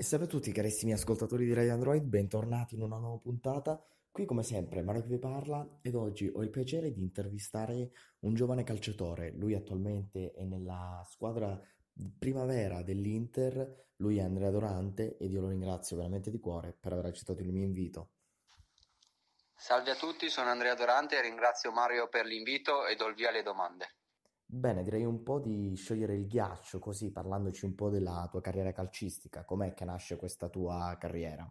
E salve a tutti carissimi ascoltatori di Radio Android, bentornati in una nuova puntata. Qui come sempre Mario che vi parla ed oggi ho il piacere di intervistare un giovane calciatore. Lui attualmente è nella squadra primavera dell'Inter, lui è Andrea Dorante ed io lo ringrazio veramente di cuore per aver accettato il mio invito. Salve a tutti, sono Andrea Dorante e ringrazio Mario per l'invito e do il via alle domande. Bene, direi un po' di sciogliere il ghiaccio, così parlandoci un po' della tua carriera calcistica. Com'è che nasce questa tua carriera?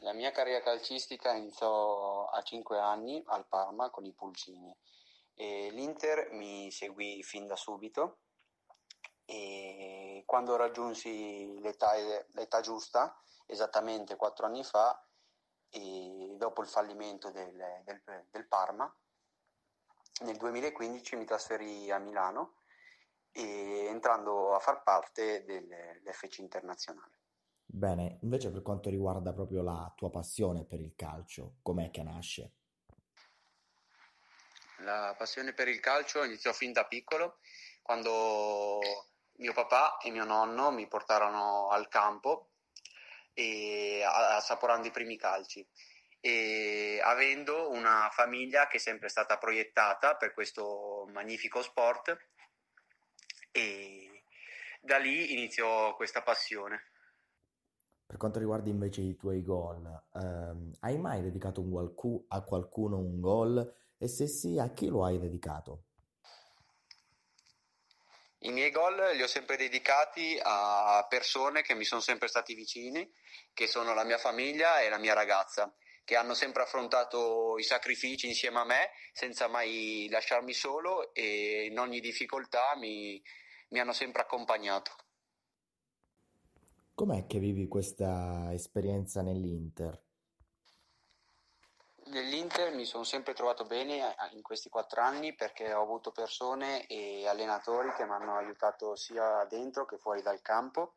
La mia carriera calcistica iniziò a 5 anni al Parma con i Pulcini e l'Inter mi seguì fin da subito e quando raggiunsi l'età, l'età giusta, esattamente 4 anni fa, dopo il fallimento del, del, del Parma, nel 2015 mi trasferì a Milano e entrando a far parte dell'FC Internazionale. Bene, invece per quanto riguarda proprio la tua passione per il calcio, com'è che nasce? La passione per il calcio iniziò fin da piccolo, quando mio papà e mio nonno mi portarono al campo e assaporando i primi calci e avendo una famiglia che è sempre stata proiettata per questo magnifico sport e da lì iniziò questa passione. Per quanto riguarda invece i tuoi gol, ehm, hai mai dedicato un qualcu- a qualcuno un gol e se sì, a chi lo hai dedicato? I miei gol li ho sempre dedicati a persone che mi sono sempre stati vicini, che sono la mia famiglia e la mia ragazza che hanno sempre affrontato i sacrifici insieme a me senza mai lasciarmi solo e in ogni difficoltà mi, mi hanno sempre accompagnato. Com'è che vivi questa esperienza nell'Inter? Nell'Inter mi sono sempre trovato bene in questi quattro anni perché ho avuto persone e allenatori che mi hanno aiutato sia dentro che fuori dal campo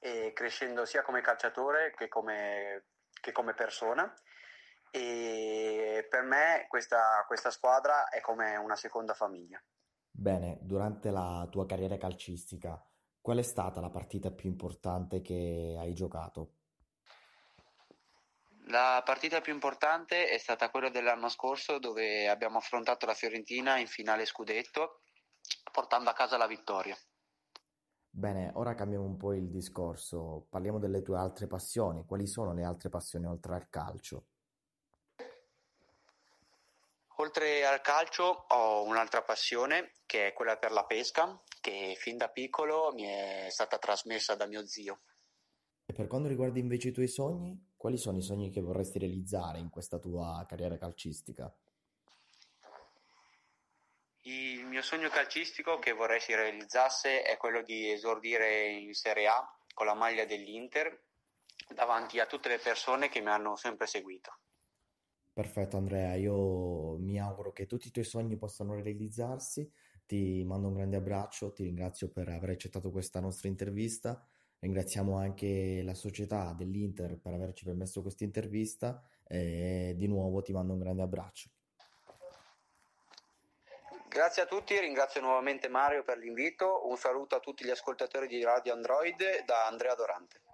e crescendo sia come calciatore che come che come persona e per me questa, questa squadra è come una seconda famiglia. Bene, durante la tua carriera calcistica, qual è stata la partita più importante che hai giocato? La partita più importante è stata quella dell'anno scorso dove abbiamo affrontato la Fiorentina in finale scudetto portando a casa la vittoria. Bene, ora cambiamo un po' il discorso, parliamo delle tue altre passioni. Quali sono le altre passioni oltre al calcio? Oltre al calcio ho un'altra passione che è quella per la pesca, che fin da piccolo mi è stata trasmessa da mio zio. E per quanto riguarda invece i tuoi sogni, quali sono i sogni che vorresti realizzare in questa tua carriera calcistica? Il mio sogno calcistico che vorrei si realizzasse è quello di esordire in Serie A con la maglia dell'Inter davanti a tutte le persone che mi hanno sempre seguito. Perfetto Andrea, io mi auguro che tutti i tuoi sogni possano realizzarsi, ti mando un grande abbraccio, ti ringrazio per aver accettato questa nostra intervista, ringraziamo anche la società dell'Inter per averci permesso questa intervista e di nuovo ti mando un grande abbraccio. Grazie a tutti, ringrazio nuovamente Mario per l'invito, un saluto a tutti gli ascoltatori di Radio Android da Andrea Dorante.